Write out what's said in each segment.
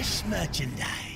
fresh merchandise.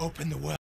Open the well.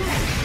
Destroyed.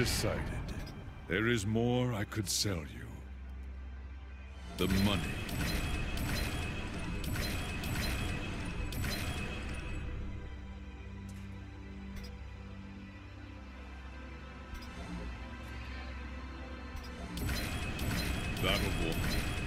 Decided. There is more I could sell you. The money. That'll walk.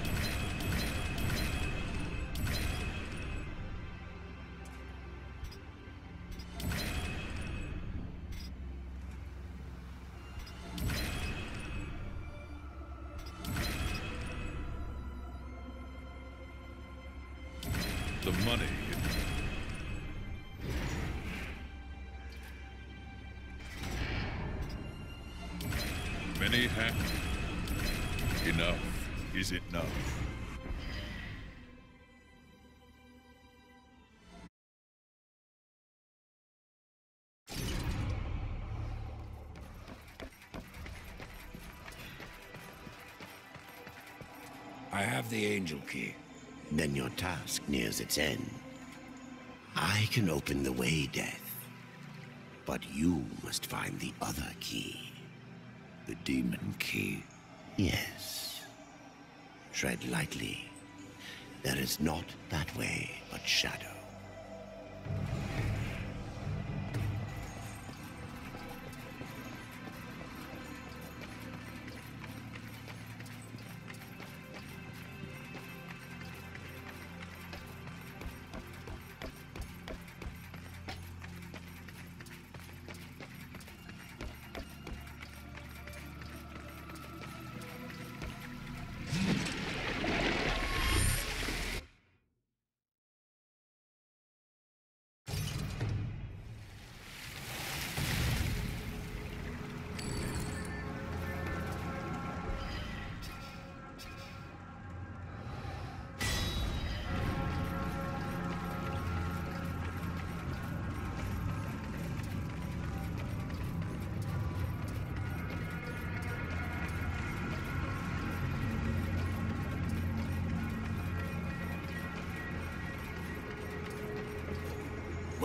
Many have. Enough is enough. I have the Angel Key. Then your task nears its end. I can open the way, Death. But you must find the other key. The Demon Key. Yes. Tread lightly. There is not that way but shadow.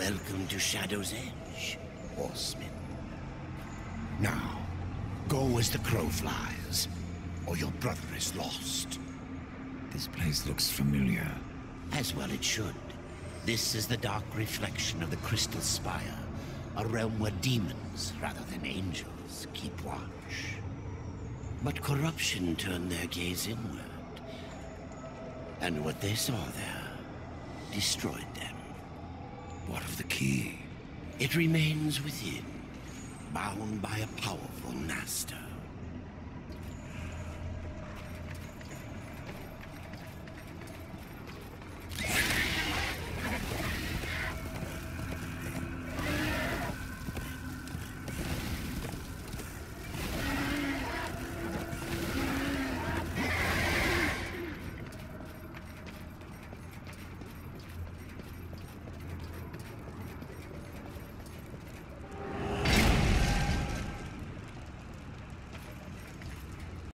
Welcome to Shadow's Edge, horseman. Now, go as the crow flies, or your brother is lost. This place looks familiar. As well it should. This is the dark reflection of the Crystal Spire, a realm where demons, rather than angels, keep watch. But corruption turned their gaze inward. And what they saw there destroyed them. What of the key? It remains within, bound by a powerful master.